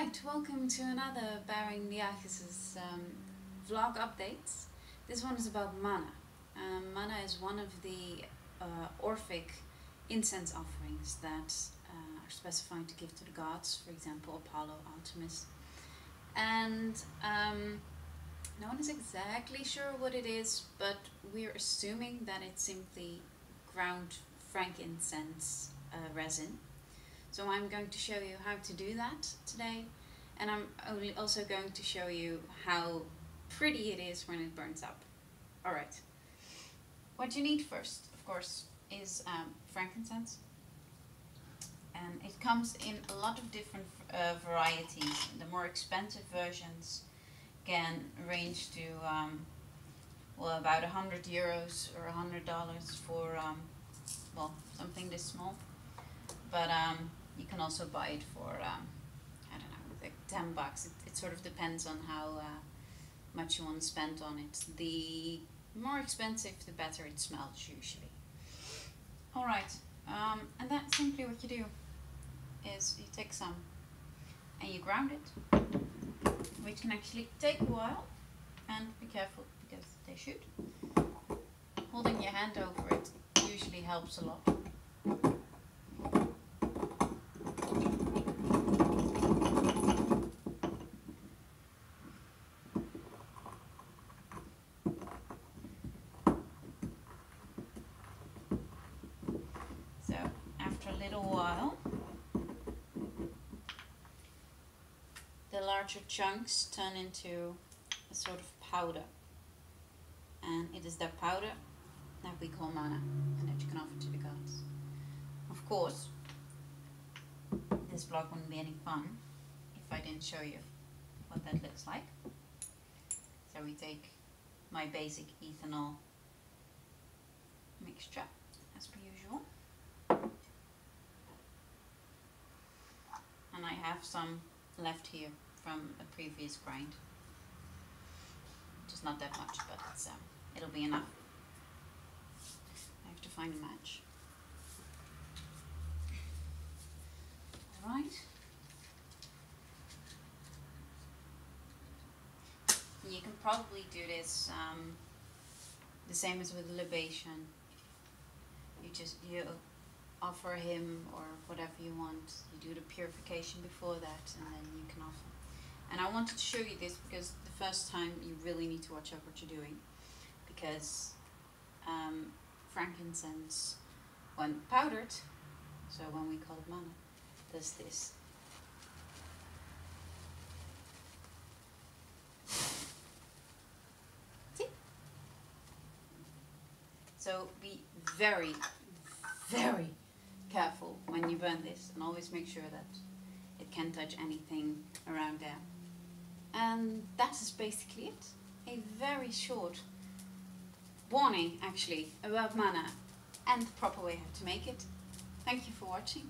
Alright, welcome to another Baring the Aegis' um, vlog updates. This one is about manna. Um, manna is one of the uh, Orphic incense offerings that uh, are specified to give to the gods, for example Apollo, Artemis. And um, no one is exactly sure what it is, but we're assuming that it's simply ground frankincense uh, resin. So I'm going to show you how to do that today and I'm only also going to show you how pretty it is when it burns up. Alright, what you need first of course is um, frankincense and it comes in a lot of different uh, varieties. The more expensive versions can range to um, well about 100 euros or 100 dollars for um, well something this small but um, you can also buy it for um, I don't know like 10 bucks. It, it sort of depends on how uh, much you want to spend on it. The more expensive the better it smells usually. Alright um, and that's simply what you do is you take some and you ground it which can actually take a while and be careful because they shoot. Holding your hand over it usually helps a lot the larger chunks turn into a sort of powder. And it is that powder that we call manna and that you can offer to the gods. Of course, this vlog wouldn't be any fun if I didn't show you what that looks like. So we take my basic ethanol mixture as per usual. And I have some left here from a previous grind. Just not that much, but um, it'll be enough. I have to find a match. Alright. You can probably do this um, the same as with libation. You just you offer him or whatever you want. You do the purification before that and then you can offer. And I wanted to show you this because the first time you really need to watch out what you're doing because um, frankincense, when powdered, so when we call it manna, does this. See? So be very, very careful when you burn this and always make sure that it can't touch anything around there. And that is basically it. A very short warning actually about manna and the proper way how to make it. Thank you for watching.